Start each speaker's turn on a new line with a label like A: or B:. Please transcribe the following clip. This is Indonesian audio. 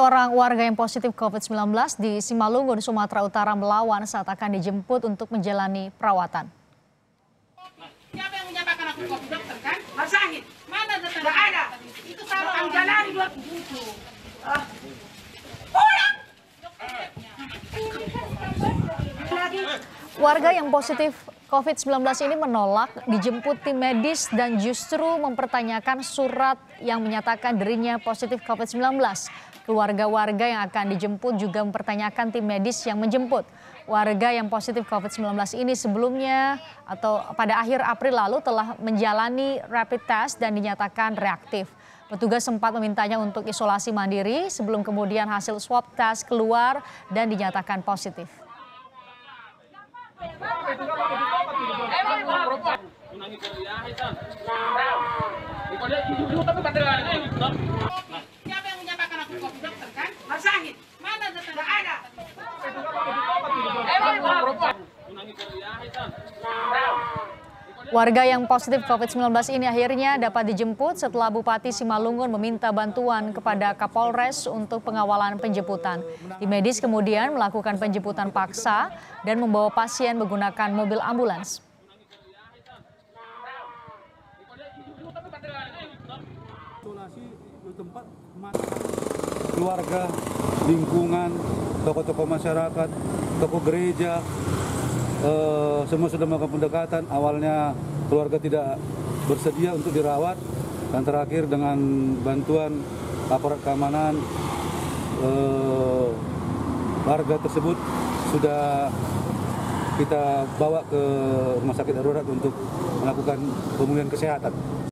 A: Seorang warga yang positif COVID-19 di Simalungun, Sumatera Utara melawan saat akan dijemput untuk menjalani perawatan.
B: Siapa yang menyatakan aku COVID dokter kan? Mas Sahid. Mana dokter? Nggak ada. Itu salah orang jalan dua buku. Ah. Pulang. Lagi.
A: Warga yang positif COVID-19 ini menolak dijemput tim medis dan justru mempertanyakan surat yang menyatakan dirinya positif COVID-19. Keluarga warga yang akan dijemput juga mempertanyakan tim medis yang menjemput. Warga yang positif COVID-19 ini sebelumnya atau pada akhir April lalu telah menjalani rapid test dan dinyatakan reaktif. Petugas sempat memintanya untuk isolasi mandiri sebelum kemudian hasil swab test keluar dan dinyatakan positif. Warga yang positif COVID-19 ini akhirnya dapat dijemput setelah Bupati Simalungun meminta bantuan kepada Kapolres untuk pengawalan penjemputan. Tim medis kemudian melakukan penjemputan paksa dan membawa pasien menggunakan mobil ambulans.
C: Isolasi di tempat keluarga, lingkungan, tokoh-tokoh masyarakat, tokoh gereja, eh, semua sudah melakukan pendekatan. Awalnya keluarga tidak bersedia untuk dirawat, dan terakhir dengan bantuan aparat keamanan, eh, warga tersebut sudah kita bawa ke rumah sakit darurat untuk melakukan pemulihan kesehatan.